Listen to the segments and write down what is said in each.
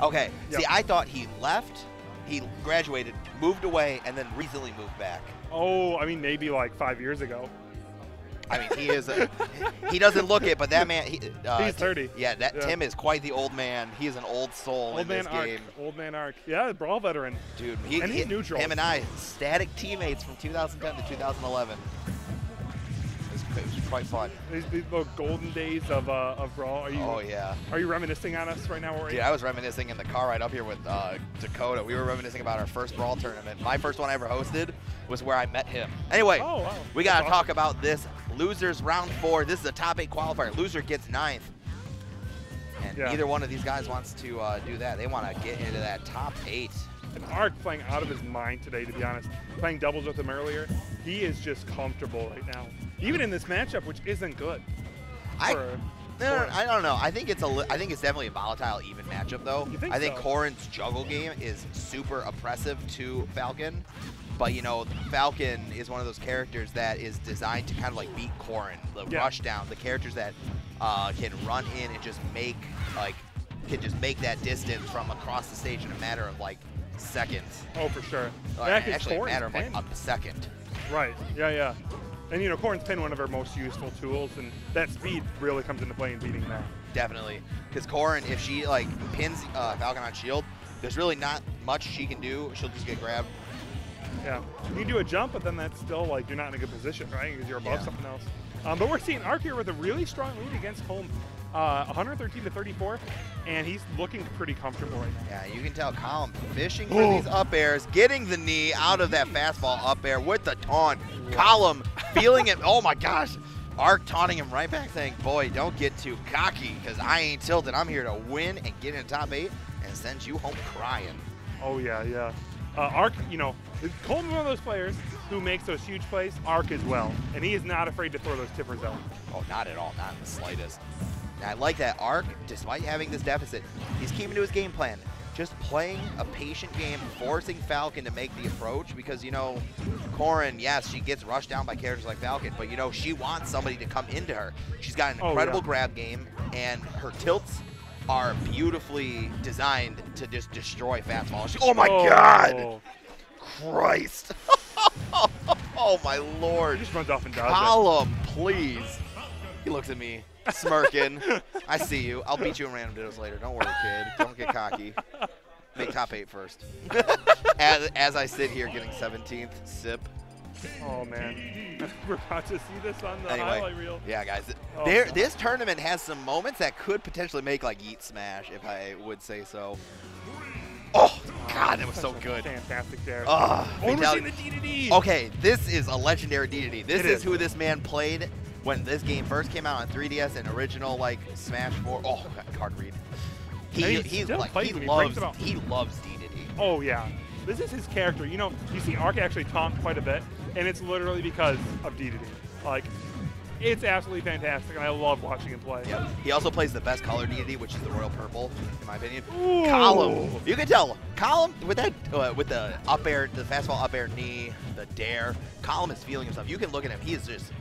Okay. Yep. See, I thought he left, he graduated, moved away, and then recently moved back. Oh, I mean, maybe like five years ago. I mean, he is a. he doesn't look it, but that man. He, uh, He's 30. Yeah, that Yeah. Tim is quite the old man. He is an old soul Old in man this Arc. game, Old man Arc. Yeah, brawl veteran. dude. He, And he's he- neutral. Him and I, static teammates from 2010 to 2011. It was, it was quite fun. These, these the golden days of uh, of brawl. Are you Oh yeah. are you reminiscing on us right now, Ori? Dude, I was reminiscing in the car right up here with uh, Dakota. We were reminiscing about our first brawl tournament. My first one I ever hosted was where I met him. Anyway, Oh, wow. we got to talk about this losers round four. This is a top eight qualifier. Loser gets ninth. And Yeah. neither one of these guys wants to uh, do that. They want to get into that top eight. And Arc playing out of his mind today, to be honest. Playing doubles with him earlier, he is just comfortable right now. Even in this matchup, which isn't good. I, for- no, no, for- I don't know. I think it's a. I think it's definitely a volatile even matchup though. You think I think so? Corrin's juggle game is super oppressive to Falcon, but you know Falcon is one of those characters that is designed to kind of like beat Corrin, the Yeah. rush down, the characters that uh, can run in and just make like can just make that distance from across the stage in a matter of like seconds. Oh, for sure. 'cause actually, a matter of like a second. Right. Yeah, yeah. And you know, Corrin's pin one of our most useful tools, and that speed really comes into play in beating that. Definitely, because Corrin, if she like pins uh, Falcon on shield, there's really not much she can do. She'll just get grabbed. Yeah. You do a jump, but then that's still like you're not in a good position, right? Because you're above Yeah. something else. Um, but we're seeing Arc here with a really strong lead against Colm, uh, 113 to 34, and he's looking pretty comfortable right now. Yeah, you can tell Colm fishing for Oh. these up airs, getting the knee out of that fastball up air with the taunt. Colm feeling it. Oh my gosh. Arc taunting him right back, saying, "Boy, don't get too cocky, because I ain't tilted. I'm here to win and get in the top eight and send you home crying." Oh yeah, yeah. Uh, Arc, you know, Colm's one of those players who makes those huge plays. Arc as well, and he is not afraid to throw those tippers out. Oh, not at all, not in the slightest. I like that Arc, despite having this deficit, he's keeping to his game plan. Just playing a patient game, forcing Falcon to make the approach because, you know, Corrin, yes, she gets rushed down by characters like Falcon, but, you know, she wants somebody to come into her. She's got an Oh, incredible yeah. grab game, and her tilts are beautifully designed to just destroy fastballs. She- Oh, my oh. God! Oh, Christ! oh, my He Lord! just runs off and does it. Colm, please. He looks at me, smirking. I see you. I'll beat you in random dittos later. Don't worry, kid. Don't get cocky. Make top eight first. as, as I sit here getting 17th, sip. Oh man, we're about to see this on the Anyway, highlight reel. yeah, guys. Oh, there, this tournament has some moments that could potentially make like Yeet Smash, if I would say so. Oh, oh God, that was so good. Fantastic there. Oh, oh, the DDD. Okay, this is a legendary DDD. This It is is. who this man played when this game first came out on 3DS and original like Smash 4. Oh, God, card read. He And he he, still like, he he loves out. he loves DDD. Oh yeah, this is his character. You know, you see Arc actually taunt quite a bit, and it's literally because of DDD. Like, it's absolutely fantastic, and I love watching him play. Yep. He also plays the best color DDD, which is the royal purple, in my opinion. Ooh. Colm. You can tell Colm with that uh, with the up air, the fastball up air knee, the dare. Colm is feeling himself. You can look at him. He is just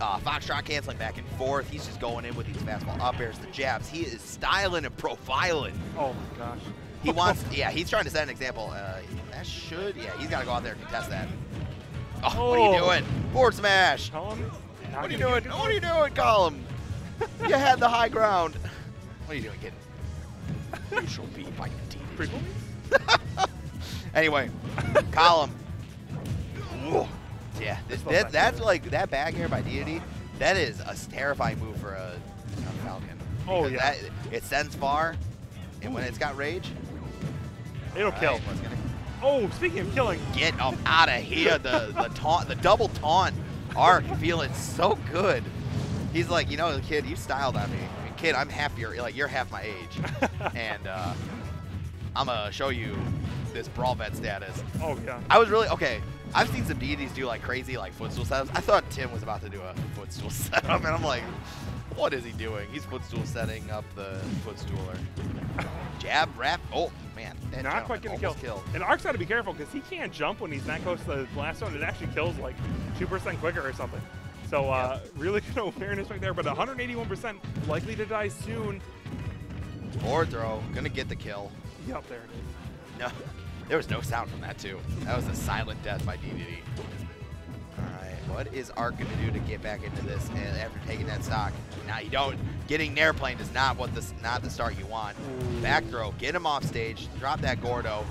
uh, foxtrot canceling back and forth. He's just going in with these fastball up airs, the jabs. He is styling and profiling. Oh my gosh. He wants, yeah, he's trying to set an example. Uh, that should, yeah, he's got to go out there and contest that. Oh, what are you Oh. doing? Forward smash. Colm. What are you doing? What are you doing, Colm? you had the high ground. What are you doing, kid? You shall be my team. Anyway, Colm. Ooh. Yeah, this, that, that's like that back air by Deity. That is a terrifying move for a, a Falcon. Oh, yeah. that- it sends far, and when it's got rage, It'll kill. get it. Oh, speaking of killing, get him out of here. The the taunt, the double taunt, Arc feeling so good. He's like, you know, kid, you styled on me. I mean, kid, I'm half your like you're half my age, and uh, I'm gonna show you this brawl vet status. oh yeah. I was really okay. I've seen some deities do like crazy like footstool setups. I thought Tim was about to do a footstool setup, and I'm like, what is he doing? He's footstool setting up the footstooler. Jab, wrap. Oh man, that Not quite gonna kill. killed. And Arc's got to be careful because he can't jump when he's that close to the blast zone. It actually kills like 2% quicker or something. So uh, really good awareness right there. But 181% likely to die soon. Forward throw, gonna get the kill. Yep, there it is. No, there was no sound from that too. That was a silent death by DDD. All right, what is Arc gonna do to get back into this and after taking that stock? Now you don't. Getting Nair plane is not what this, not the start you want. Back throw, get him off stage, drop that Gordo.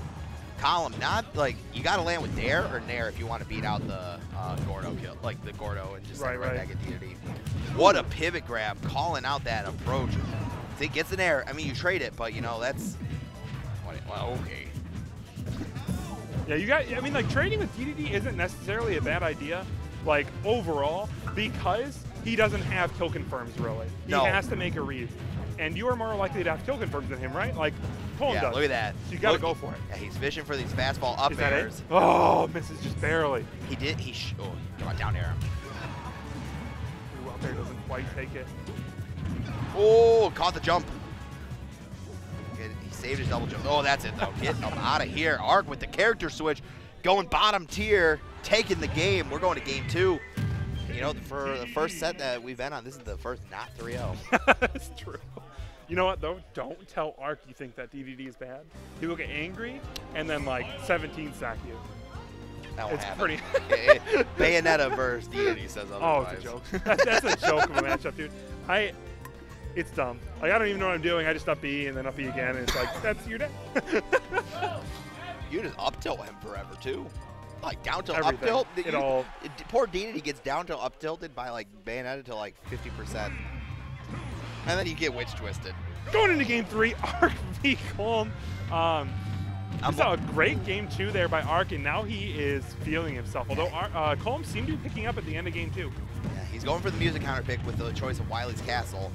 Colm, not like you got to land with Nair or Nair if you want to beat out the uh, Gordo kill, like the Gordo and just Right, right, right right. back at DDD. What a pivot grab, calling out that approach. It gets an air, I mean you trade it, but you know that's. Well, okay. Yeah, you got. I mean, like trading with DDD isn't necessarily a bad idea, like overall, because he doesn't have kill confirms really. He No. has to make a read, and you are more likely to have kill confirms than him, right? Like Colm yeah, does. look at that. So you got to go for it. Yeah, he's fishing for these fastball up Is that it? airs. Oh, misses just barely. He did. He sh- oh, come on, down air. Ooh, up there doesn't quite take it. Oh, caught the jump. He saved his double jump. Oh, that's it though. Get him out of here. Arc with the character switch, going bottom tier, taking the game. We're going to game two. You know, for the first set that we've been on, this is the first not 3-0. That's true. You know what though? Don't tell Arc you think that DDD is bad. He will get angry and then like 17 sack you. That won't It's happen. pretty- It- it- Bayonetta versus Deity says otherwise. Oh, it's a joke. that's, that's a joke of a matchup, dude. I, it's dumb. Like I don't even know what I'm doing. I just up B and then up B again, and it's like that's your day. You just up tilt him forever too. Like down tilt, up tilt. It you- all- it- poor Deity gets down tilt, up tilted by like Bayonetta to like 50%. And then you get witch twisted. Going into game three, Arc v Colm. Um, I'm we saw a great game two there by Arc, and now he is feeling himself. Although Ar- uh, Colm seemed to be picking up at the end of game two. Yeah, he's going for the music counter pick with the choice of Wily's Castle.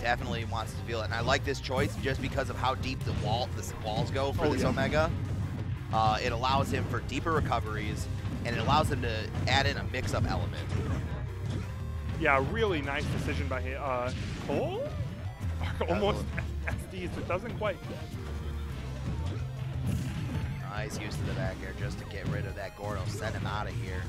Definitely wants to feel it, and I like this choice just because of how deep the wall the walls go for Oh, this yeah. Omega. Uh, it allows him for deeper recoveries, and it allows him to add in a mix-up element. Yeah, really nice decision by him. Uh, Colm? Arc almost SDs, but doesn't quite. Nice use to the back air just to get rid of that Gordo, send him out of here.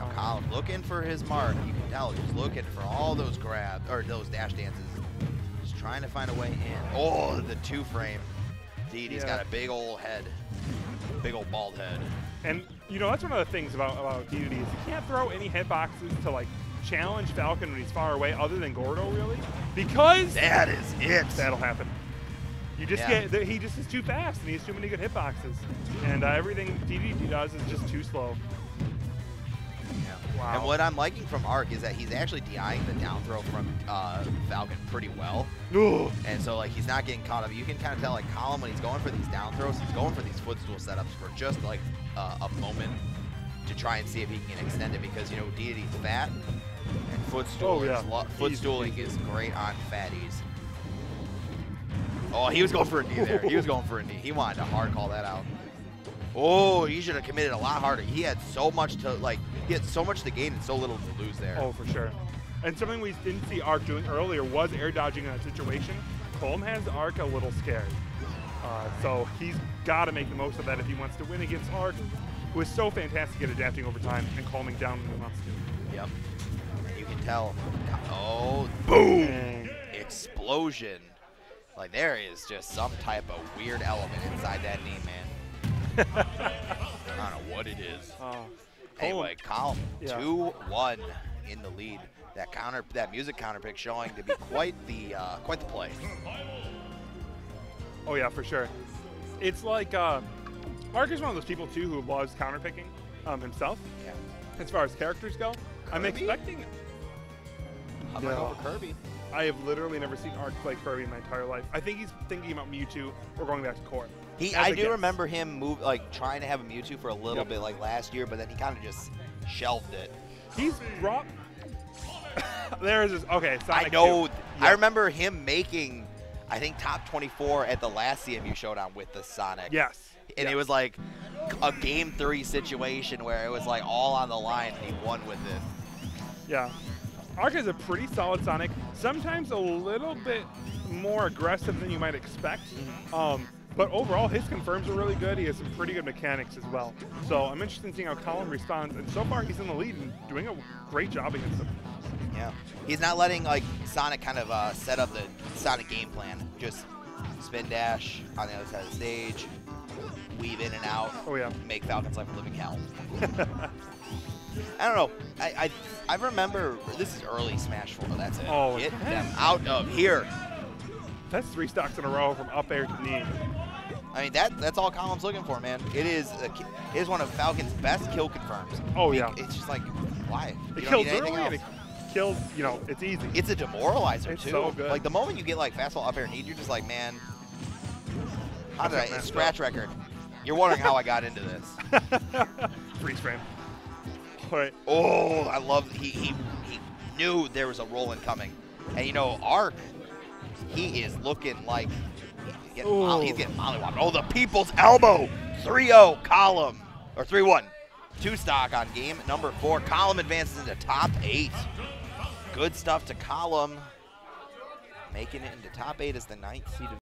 Now Colm looking for his mark. You can tell he's looking for all those grabs or those dash dances. Just trying to find a way in. Oh, the two frame. Indeed, he's Yeah. got a big old head, big old bald head. And you know that's one of the things about about DDD is you can't throw any hitboxes to like challenge Falcon when he's far away, other than Gordo really, because That is it. that'll happen. You just Yeah. get he just is too fast and he has too many good hitboxes, and uh, everything DDD does is just too slow. Wow. And what I'm liking from Arc is that he's actually DIing the down throw from uh, Falcon pretty well. Ugh. And so like he's not getting caught up. You can kind of tell like Colm when he's going for these down throws, he's going for these footstool setups for just like uh, a moment to try and see if he can extend it because you know Deity's fat and footstool Oh, yeah. is footstooling is great on fatties. Oh, he was going for a knee there. He was going for a knee. He wanted to hard call that out. Oh, he should have committed a lot harder. He had so much to like. He had so much to gain and so little to lose there. Oh, for sure. And something we didn't see Arc doing earlier was air dodging in that situation. Colm has Arc a little scared. Uh, so he's got to make the most of that if he wants to win against Arc, who is so fantastic at adapting over time and calming down when he wants to. Yep. You can tell. Oh, boom! Dang. Explosion. Like there is just some type of weird element inside that knee, man. I don't know what it is. Oh. Anyway, Colm Yeah. two one in the lead. That counter, that music counter pick showing to be quite the uh, quite the play. Oh yeah, for sure. It's like uh, Arc is one of those people too who loves counterpicking um, himself. Yeah. As far as characters go, I'm Kirby? expecting. Hovering Yeah. over Kirby. I have literally never seen Arc play Kirby in my entire life. I think he's thinking about Mewtwo or going back to Core. He, I do guess. remember him move like trying to have a Mewtwo for a little Yep. bit like last year, but then he kind of just shelved it. He's brought. there is this. Okay, Sonic I know. 2. I remember him making, I think top 24 at the last CMU showdown with the Sonic. Yes. And yes. it was like a game three situation where it was like all on the line, and he won with it. Yeah. Arc is a pretty solid Sonic. Sometimes a little bit more aggressive than you might expect. Mm-hmm. Um, but overall, his confirms are really good. He has some pretty good mechanics as well. So I'm interested in seeing how Colm responds. And so far, he's in the lead and doing a great job against him. Yeah. He's not letting like Sonic kind of uh, set up the Sonic game plan. Just spin dash on the other side of the stage, weave in and out, Oh yeah. make Falcon's life a living hell. I don't know. I, I I remember this is early Smash 4. That's it. Oh, Get them out of here. That's three stocks in a row from up air to knee. I mean that that's all Colm's looking for, man. It is a, it is one of Falcon's best kill confirms. Oh, yeah. It's just like why? It You don't kills early and it kills, you know, it's easy. It's a demoralizer It's too. so good. Like the moment you get like fastball up air need, you're just like, man, how did I it's scratch record? You're wondering how I got into this. Freeze frame. All right. Oh, I love he he he knew there was a roll coming. and you know Arc, he is looking like he's getting, molly, he's getting mollywopped. Oh, the people's elbow, 3-0 Colm or 3-1, two stock on game number four. Colm advances into top eight. Good stuff to Colm, making it into top eight as the ninth seed. of